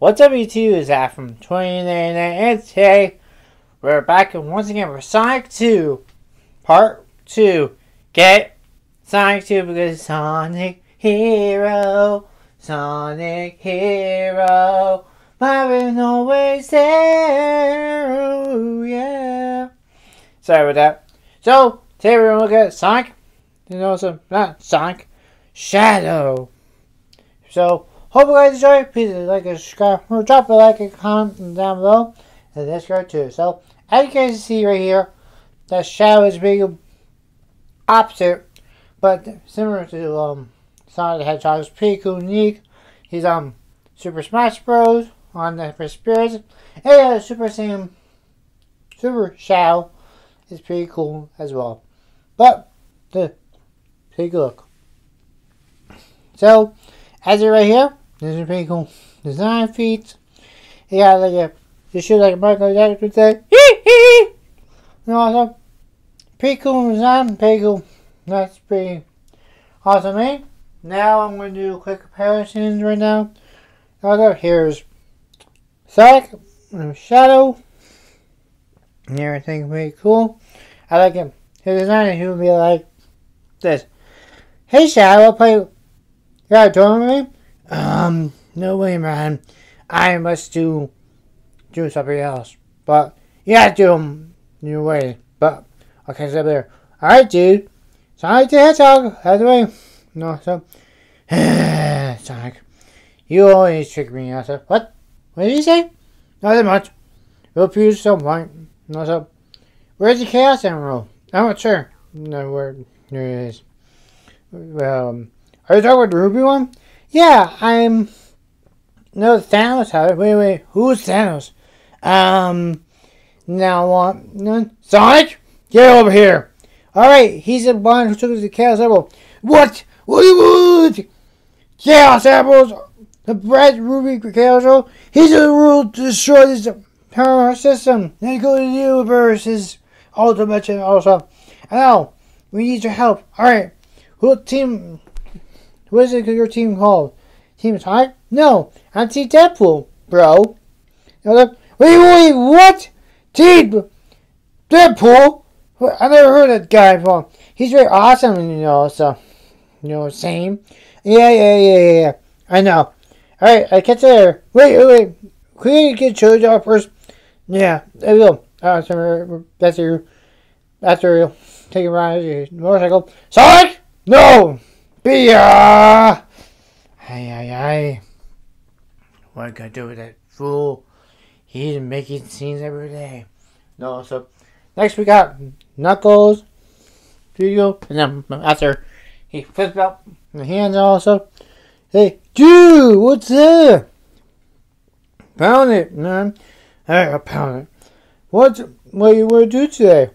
What's up, YouTube? Is that from 2099? And today we're back once again for Sonic 2 Part 2. Get Sonic 2 because Sonic Hero, Sonic Hero, Marvin always there. Oh, yeah. Sorry about that. So today we're gonna look at Sonic, and also not Sonic, Shadow. So hope you guys enjoy. Please like and subscribe or drop a like and comment down below. And that's great too. So as you guys see right here, the Shadow is being opposite, but similar to um Sonic the Hedgehog. It's pretty cool, unique. He's um Super Smash Bros. on the for Spirits. And yeah, Super Saiyan Super Shadow is pretty cool as well. But the take a look. So as it right here, this is pretty cool design feats. He got like a this shoot like a Michael Jackson would say. Hee also pretty cool design, pretty cool. That's pretty awesome, eh? Now I'm going to do quick comparisons right now. Also, here's Sonic, Shadow, and everything pretty cool. I like him. His design, he would be like this. Hey, Shadow, I'll play. You got a tournament? Um, no way, man. I must do do something else. But yeah, do them your way. But okay, so there. All right, dude. Sonic the Hedgehog, out way. No, so Sonic, you always trick me. I said, what? What did you say? Nothing much. We'll fuse some point. No, so where's the Chaos Emerald? I'm not sure. No, where there it is. Um, are you talking about the Ruby one? Yeah, I'm. No, Thanos. Wait, wait. Who's Thanos? Um. Now, um, no, Sonic, get over here. All right, he's the one who took the Chaos Emerald. What? What want? Chaos Emeralds, the Red Ruby Chaos Emerald. He's the rule to destroy this her system. Then go to the universe's ultimate and also. I know. We need your help. Alright. Who team what is it your team called? Team Sonic? No. I'm Team Deadpool, bro. Wait, wait, what? Team Deadpool? I never heard that guy before. He's very awesome, you know, so you know, same. Yeah, yeah, yeah, yeah, yeah. I know. Alright, I catch you there. Wait, wait, wait. Can we get Chojo off first? Yeah, I will. Uh, so that's your. That's your. Take a ride your motorcycle. Sonic! No! Be Hey, hey, ay. What I gonna do with that fool? He's making scenes every day. No, so. Next we got Knuckles. Go. And then mm, after he flips out the hands also. Hey, dude, what's there? Pound it, man. Hey, I pound it. What's what you want to do today?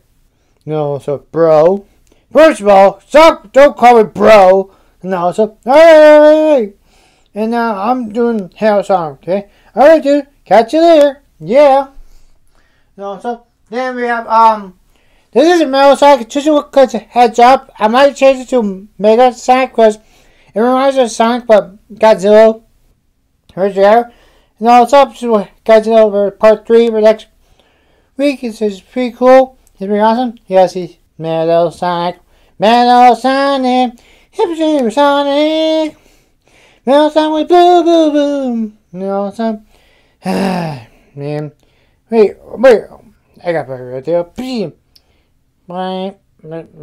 No, so bro. First of all, stop! Don't call me bro. No, so hey, and now I'm doing hair song. Okay, all right, dude. Catch you there. Yeah. No, so then we have um. This is a Metal Sonic. Just a heads up. I might change it to Mega Sonic because it reminds me of Sonic, but Godzilla. Here's there. And it's up to Godzilla for part three for next week. It's, it's pretty cool. It's pretty awesome. Yes, he's Metal Sonic. Metal Sonic. Hip Sonic. Metal Sonic with blue, blue, blue. Metal Sonic. Man. Wait, wait. I got better right there. Bam. Bye. But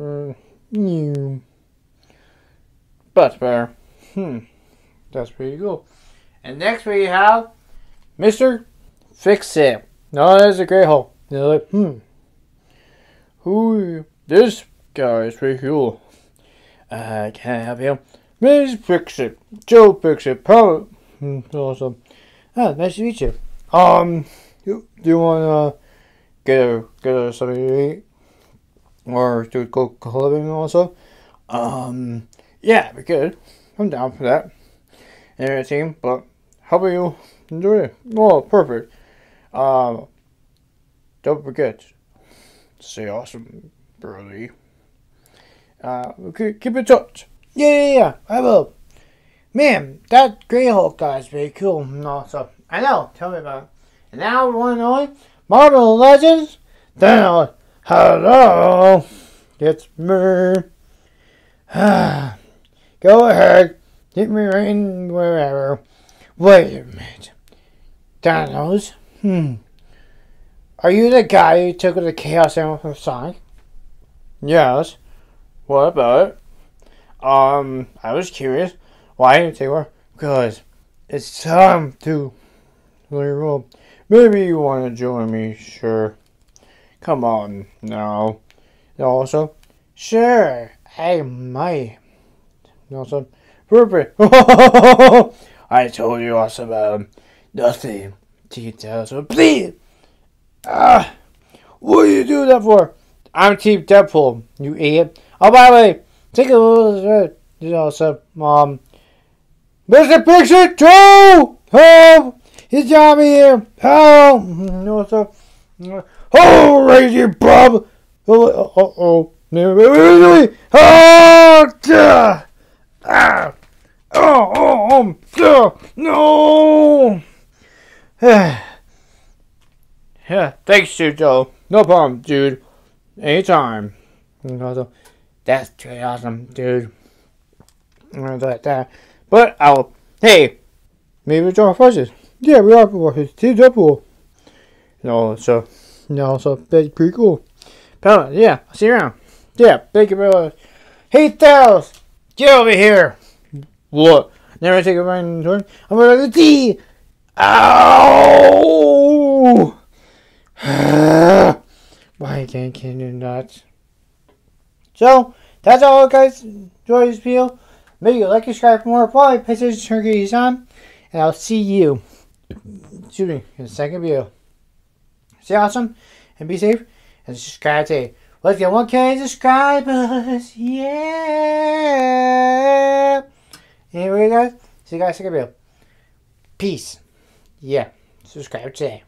better. Hmm. That's pretty cool. And next we have Mr. Fix It. No, that's a great hole. They're like, hmm. Who this guy is pretty cool. I can't have him. Mr. Fix Joe Fix It. Probably hmm, awesome. Ah, nice to meet you. Um you, do you wanna get a get a something to eat? Or do we go clubbing also? Um yeah, we could. I'm down for that. And everything, but how about you enjoy it? Well, perfect. Um, don't forget, stay awesome, Burley. Uh, keep in touch. Yeah, yeah, yeah, I will. Man, that Grey Hulk guy is very cool. No, so I know. Tell me about it. And now want to know Marvel Legends. Then hello, it's me. Go ahead, get me right in wherever. Wait a minute, Thanos. Hmm. Are you the guy who took the Chaos Emerald from Sonic? Yes. What about? Um, I was curious. Why didn't you take her? Because it's time to reroll. Maybe you want to join me, sure. Come on, now. Also, sure, I might. Also, perfect. I told you also about nothing tell, so please. Ah, what do you do that for? I'm Team Deadpool, you idiot. Oh, by the way, take a look at also, um, Mr. Picture 2! Help! He's got me here! Help! Sir. Oh, Crazy Bob! Oh, oh, oh. oh. Oh, ah, ah, oh, oh, oh, no! yeah, thanks, Joe. No problem, dude. Anytime. That's pretty awesome, dude. I'm gonna Like that. But I'll. Hey, maybe we join forces. Yeah, we are forces. Team Deadpool. No, so. No, so that's pretty cool. But, yeah, see you around. Yeah, thank you very much. Hey, Thanos! Get over here! What? Never take a turn. I'm gonna the D! Ow! Why can't can you not? So, that's all, guys. Enjoy this video. Make sure like, subscribe for more. Probably pay attention to turkeys on. And I'll see you. Excuse me, in the second video. Stay awesome and be safe and subscribe today. Let's get 1K subscribers. Yeah. Anyway, guys, see you guys in the second video. Peace. Yeah. Subscribe today.